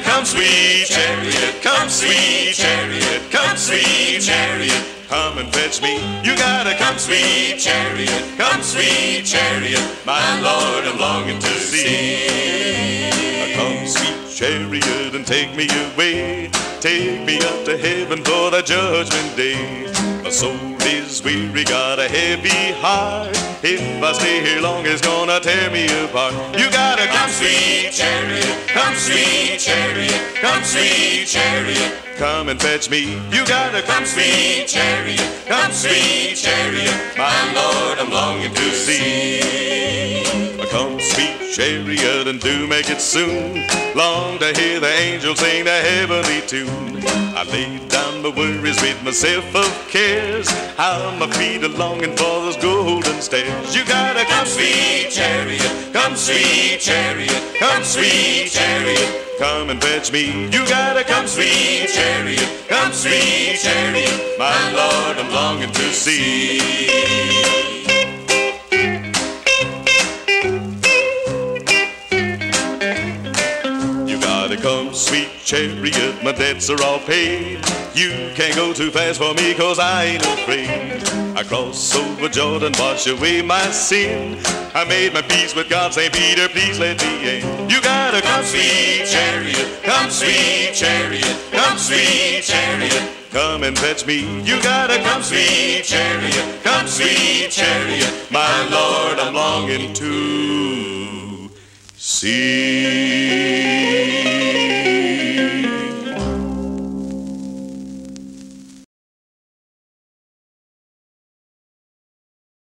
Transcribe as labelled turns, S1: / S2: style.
S1: come, sweet chariot, come, sweet chariot, come, sweet chariot, come and fetch me. You gotta come, sweet chariot, come, sweet chariot, my Lord, I'm longing to see. Come, sweet chariot, and take me away. Take me up to heaven for the judgment day. My soul is weary, got a heavy heart. If I stay here long, it's gonna tear me apart. You gotta come, sweet chariot, come, sweet chariot, come, sweet chariot, come and fetch me. You gotta come, sweet chariot, come, sweet chariot, my Lord, I'm longing to see. Come, chariot, and do make it soon. Long to hear the angels sing the heavenly tune. I laid down my worries, rid myself of cares. How my feet are longing for those golden stairs. You gotta come, sweet chariot, come, sweet chariot, come, sweet chariot. Come and fetch me. You gotta come, sweet chariot, come, sweet chariot. My Lord, I'm longing to see. You gotta come, sweet chariot, my debts are all paid. You can't go too fast for me, cause I ain't afraid. I cross over Jordan, wash away my sin. I made my peace with God, St. Peter, please let me in. You gotta come, sweet chariot, come, sweet chariot, come, sweet chariot. Come and fetch me. You gotta come, sweet chariot, come, sweet chariot. My Lord, I'm longing to see.